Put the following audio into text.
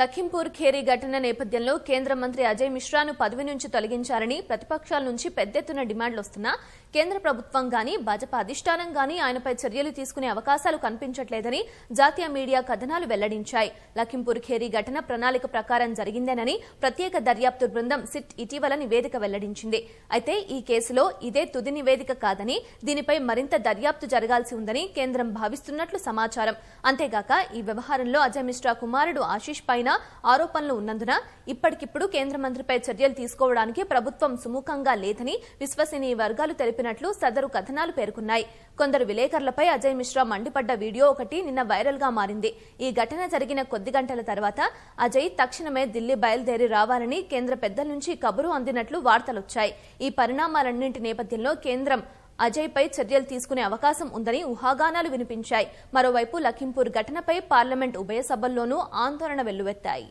Lakhimpur Carey ఘటన నేపథ్యంలో కేంద్ర మంత్రి అజయ్ మిశ్రాను పదవి నుంచి తొలగించాలని ప్రతిపక్షాల నుంచి పెద్ద ఎత్తున డిమాండ్లు వస్తున్నా కేంద్ర ప్రభుత్వం గాని భాజపా అధిష్టానం గాని ఆయనపై చర్యలు తీసుకునే అవకాశాలు కనిపించట్లేదని జాతీయ మీడియా కథనాలు వెల్లడించాయి. లఖింపూర్ ఖేరీ ఘటన ప్రణాళిక ప్రకారం జరిగిందేనని ప్రత్యేక దర్యాప్తు బృందం సిట్ ఇటీవల నివేదిక వెల్లడించింది. అయితే ఈ కేసులో ఇదే తుది నివేదిక కాదని దీనిపై మరింత దర్యాప్తు జరగాల్సి ఉందని కేంద్రం భావిస్తున్నట్లు సమాచారం. అంతేగాక ఈ వ్యవహారంలో అజయ్ మిశ్రా కుమారుడు ఆశీష్ పై ఆయన ఆరోపణలు ఉన్నందున ఇప్పటికిప్పుడు కేంద్ర మంత్రిపై చర్యలు తీసుకోవడానికి ప్రభుత్వం సుముఖంగా లేదని విశ్వసనీయ వర్గాలు తెలిపినట్లు సదరు కథనాలు పేర్కొన్నాయి. కొందరు విలేకరులపై అజయ్ మిశ్రా మండిపడ్డ వీడియో ఒకటి నిన్న వైరల్గా మారింది. ఈ ఘటన జరిగిన కొద్ది గంటల తర్వాత అజయ్ తక్షణమే ఢిల్లీ బయలుదేరి రావాలని కేంద్ర పెద్దల నుంచి కబురు అందినట్లు వార్తలొచ్చాయి. ఈ పరిణామాలన్నింటి నేపథ్యంలో కేంద్రం అజయ్ పై చర్యలు తీసుకునే అవకాశం ఉందని ఊహాగానాలు వినిపించాయి. మరోవైపు లఖింపూర్ ఘటనపై పార్లమెంట్ ఉభయ సభల్లోనూ ఆందోళన వెల్లువెత్తాయి.